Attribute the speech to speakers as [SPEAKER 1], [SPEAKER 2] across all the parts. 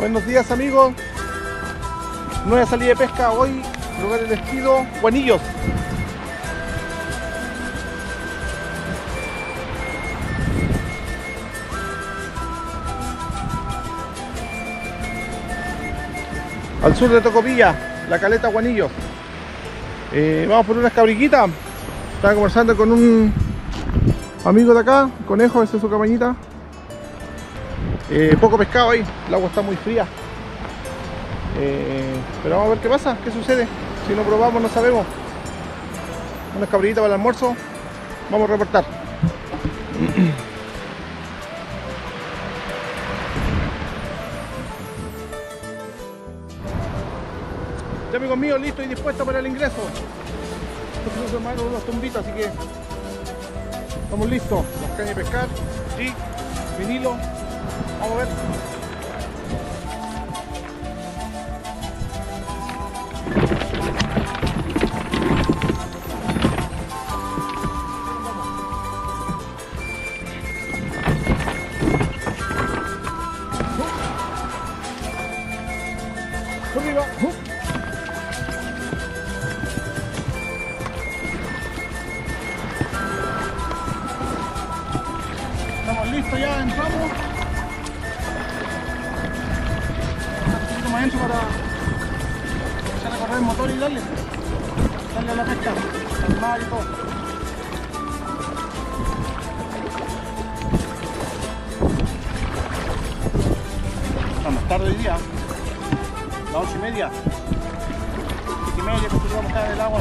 [SPEAKER 1] Buenos días amigos. Nueva salida de pesca hoy, lugar elegido, Juanillos. Al sur de Tocopilla, la caleta Guanillos. Eh, vamos por unas cabriquitas. Estaba conversando con un amigo de acá, conejo, esa es su cabañita. Eh, poco pescado ahí, el agua está muy fría. Eh, pero vamos a ver qué pasa, qué sucede. Si no probamos no sabemos. Unas cabritas para el almuerzo. Vamos a reportar. Ya amigos míos, listo y dispuesto para el ingreso. Estos son más unos tumbitos, así que estamos listos. Las cañas de pescar, jig, vinilo. Vamos a ver. Todo. Estamos tarde hoy día. Las ocho y media. Siete y media, porque vamos a estar en el agua.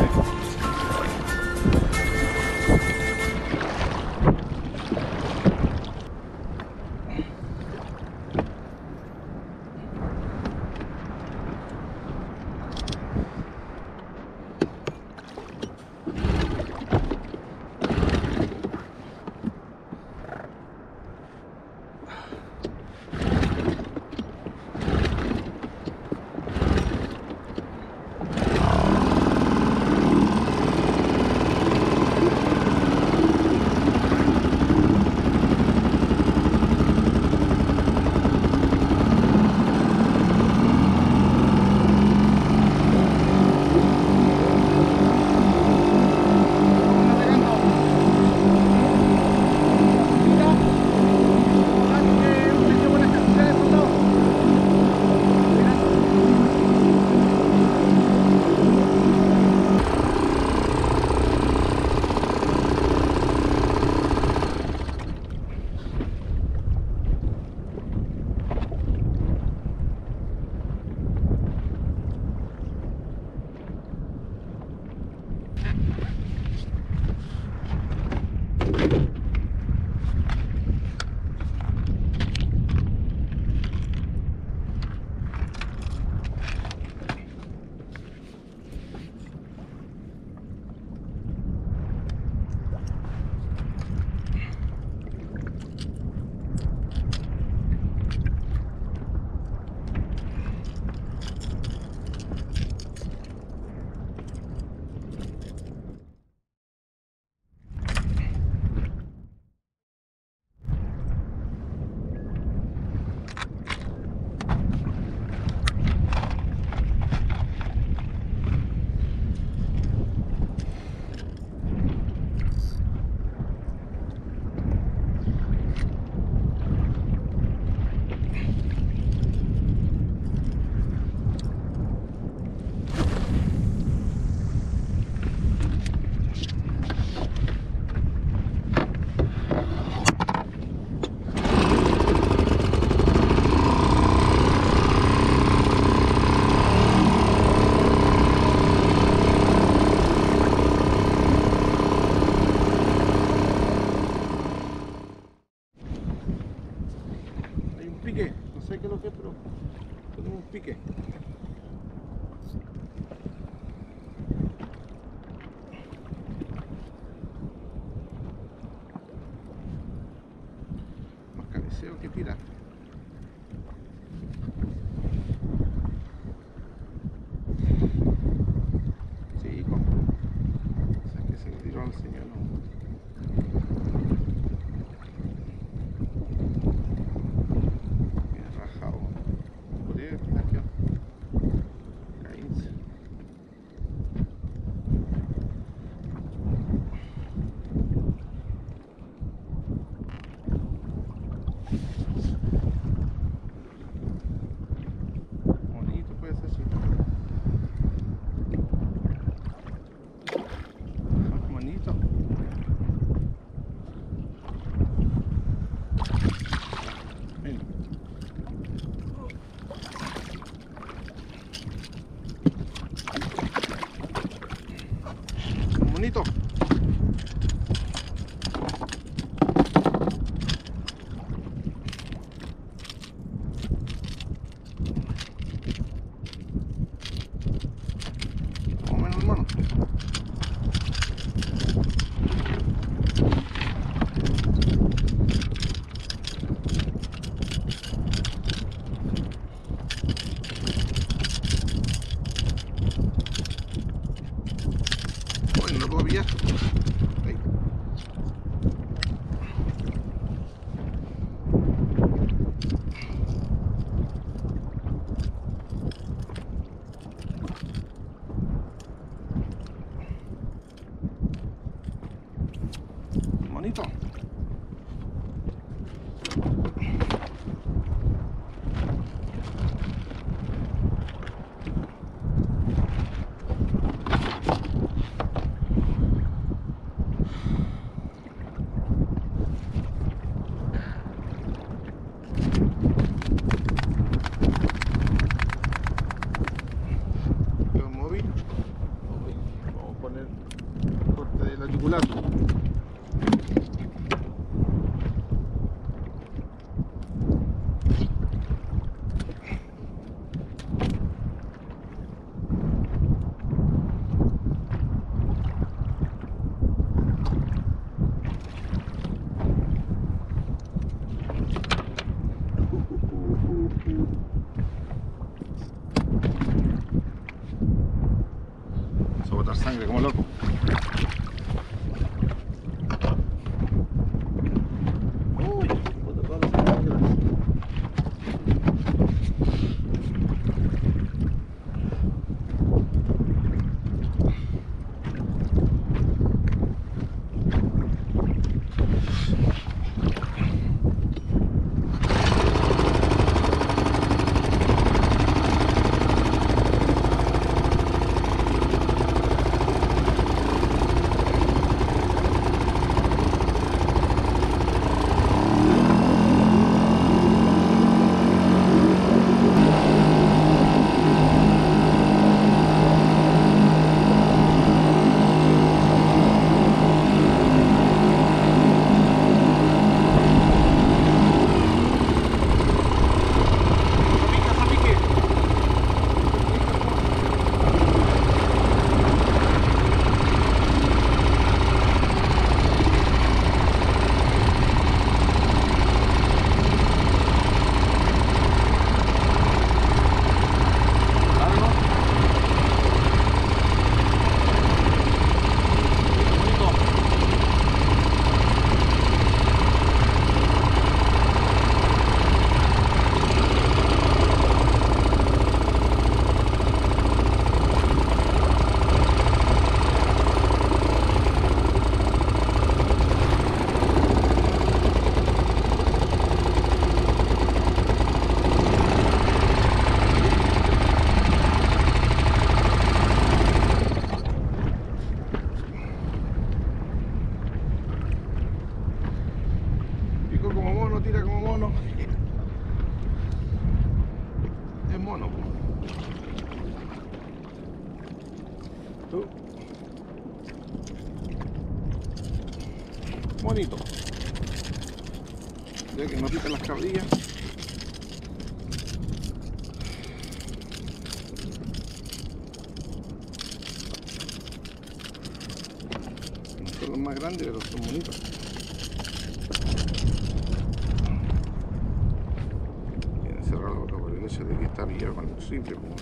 [SPEAKER 1] simple. Vamos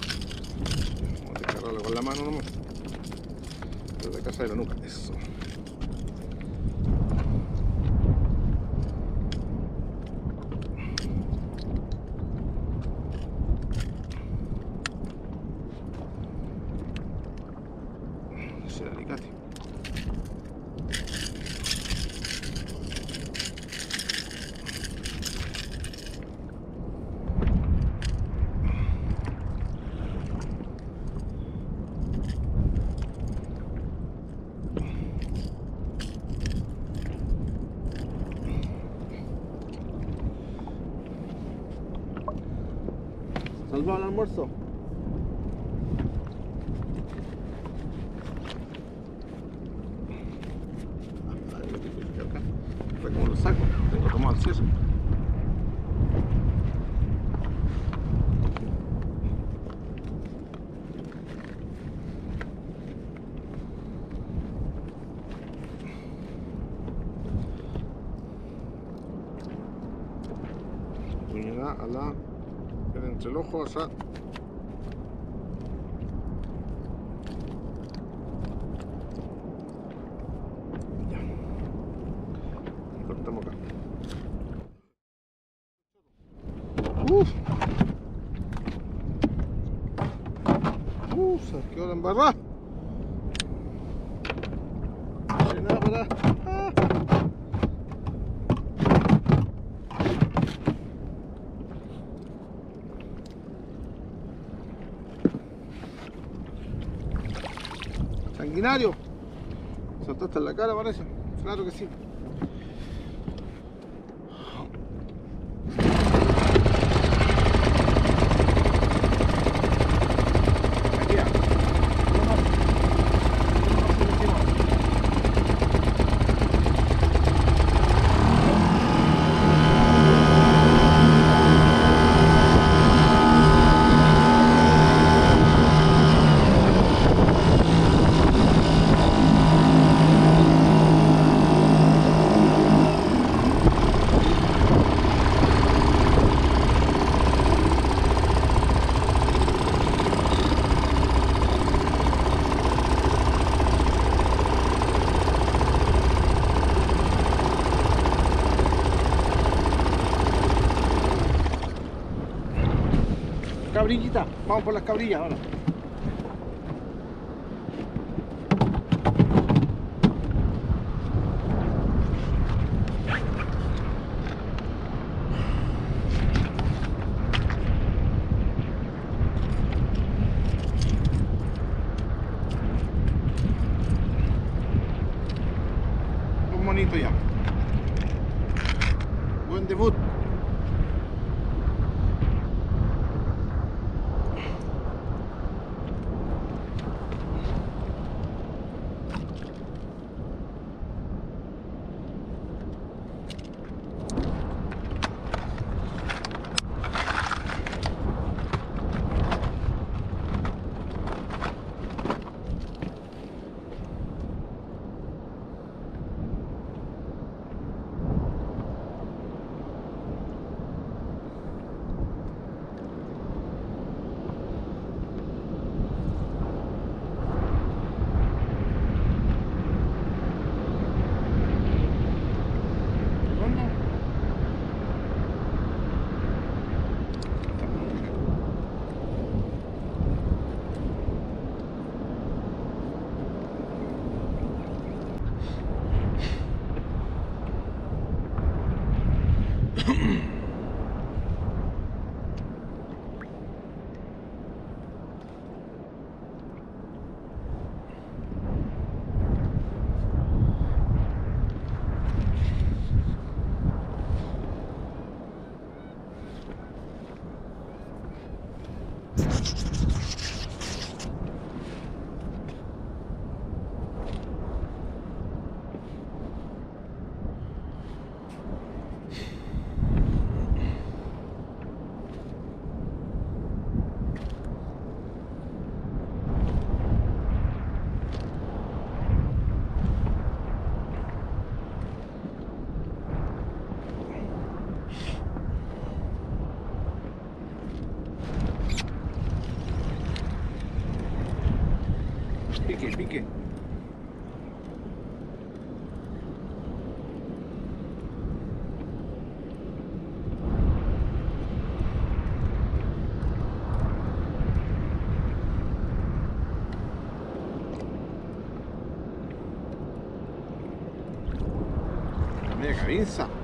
[SPEAKER 1] a descargarlo con la mano nomás. Desde casa de la nuca, eso. va al almuerzo? celojosa. Y cortamos acá. Uf. Uf, se quedó la embarrada. Sanguinario. Saltaste en la cara parece. Claro que sí. Aquí ya. Uno más. Uno más por encima. Cabrillita, vamos por las cabrillas ahora. Pique, pique. La media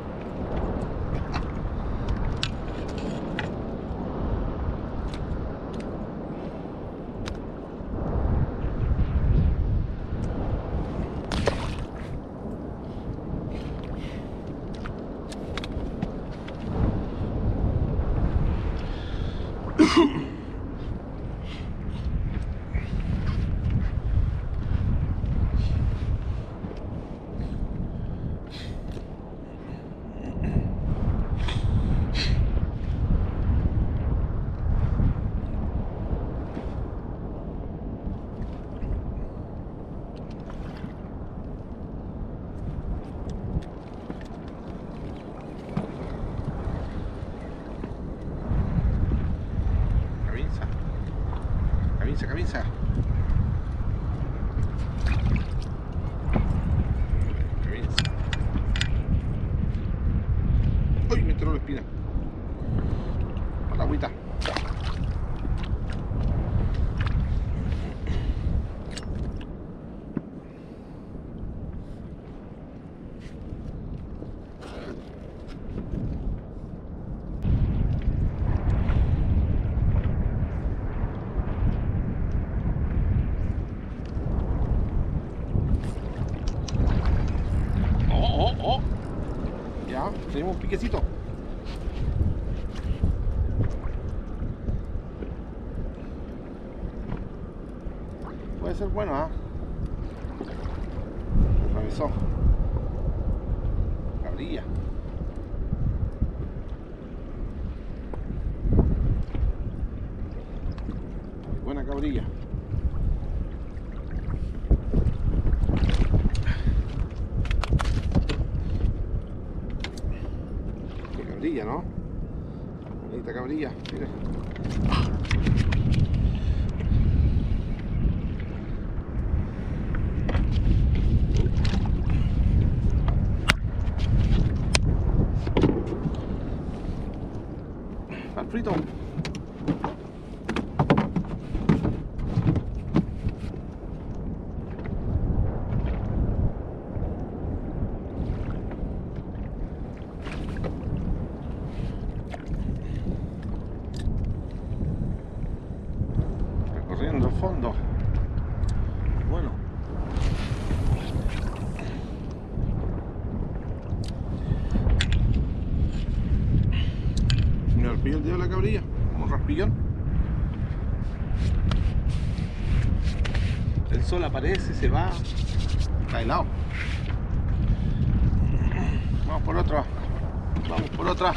[SPEAKER 1] Cabeza. Tenemos un piquecito. Puede ser bueno, ¿ah? ¿eh? Ah. Friedhof. Vamos por otra.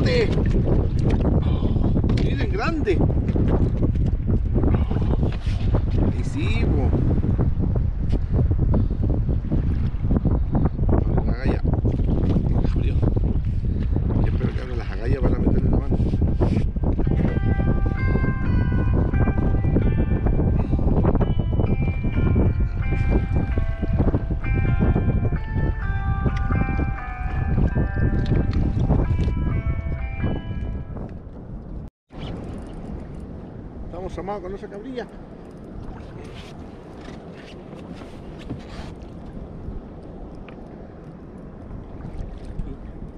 [SPEAKER 1] Oltiin! con esa cabrilla. Aquí,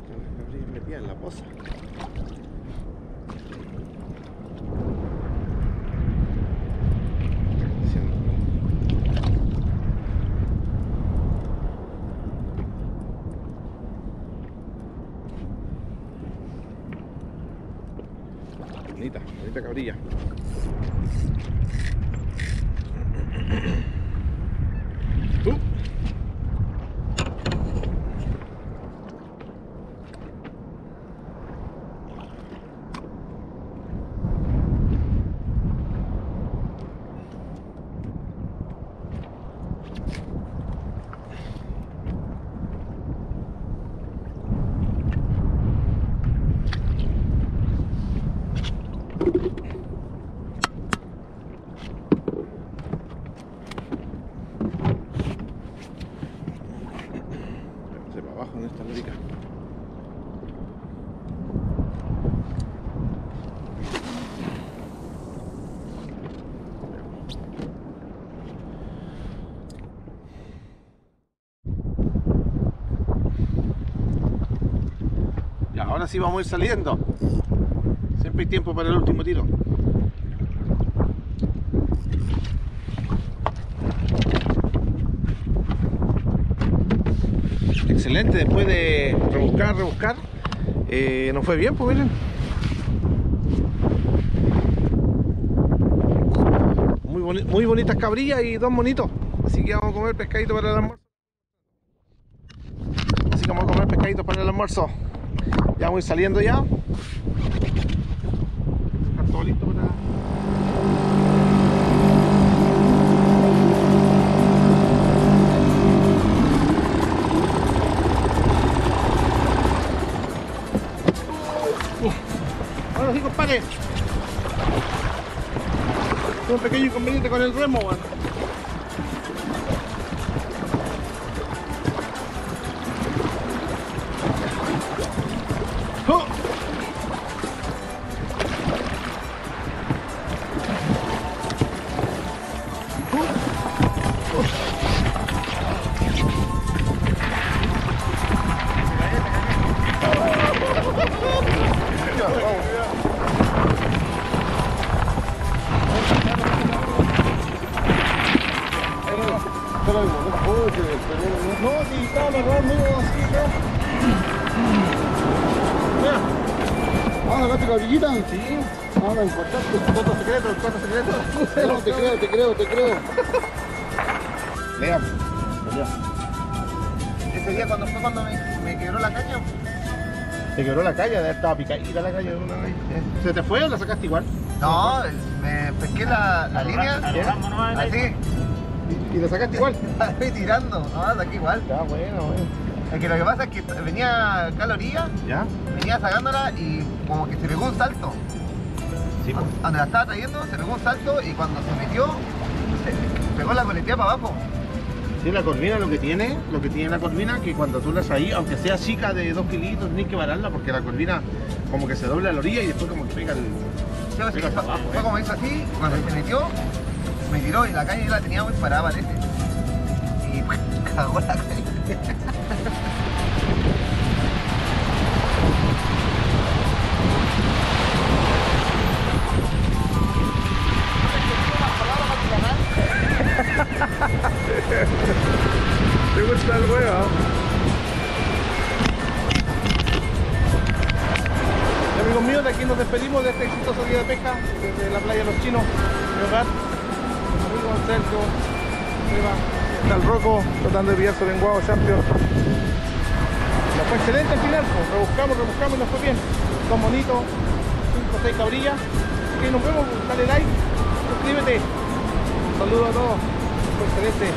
[SPEAKER 1] la cabrilla metida en la poza. Así vamos a ir saliendo. Siempre hay tiempo para el último tiro. Excelente, después de rebuscar, rebuscar, eh, nos fue bien, pues miren. Muy, boni- muy bonitas cabrillas y dos monitos. Así que vamos a comer pescadito para el almuerzo. Así que vamos a comer pescadito para el almuerzo. Ya voy saliendo ya. Está todo listo para. Ahora sí, compadre. Un pequeño inconveniente con el remo, weón.
[SPEAKER 2] Te
[SPEAKER 3] quebró la
[SPEAKER 1] calle, estaba picadita la calle. una vez. ¿Se te fue o la sacaste igual?
[SPEAKER 3] no, me pesqué la, la línea, así,
[SPEAKER 1] ¿Y la sacaste igual?
[SPEAKER 3] la fui tirando, no, aquí igual.
[SPEAKER 1] Está bueno, bueno.
[SPEAKER 3] Es que lo que pasa es que venía acá a la orilla,
[SPEAKER 1] ¿Ya?
[SPEAKER 3] venía sacándola y como que se pegó un salto.
[SPEAKER 1] Sí, pues.
[SPEAKER 3] Donde la estaba trayendo, se pegó un salto y cuando se metió, se pegó la coletilla para abajo.
[SPEAKER 1] Sí, la corvina lo que tiene, lo que tiene la corvina, que cuando tú la ahí, aunque sea chica de 2 kilitos, tienes que vararla porque la corvina como que se dobla a la orilla y después como que pega el... Pega
[SPEAKER 3] fue,
[SPEAKER 1] para abajo,
[SPEAKER 3] fue
[SPEAKER 1] ¿eh?
[SPEAKER 3] como hizo así, cuando se metió, me tiró y la yo la tenía muy parada parece. Y cagó la caña.
[SPEAKER 1] De aquí nos despedimos de este exitoso día de pesca desde la playa Los Chinos, mi hogar. Mi amigo Sergio, está el Rocco tratando de pillar su lenguado champion. Nos fue excelente al final, pues, rebuscamos, rebuscamos y nos fue bien. Dos bonitos, cinco o seis cabrillas. Así que nos vemos, dale like, suscríbete. Saludos a todos, fue excelente.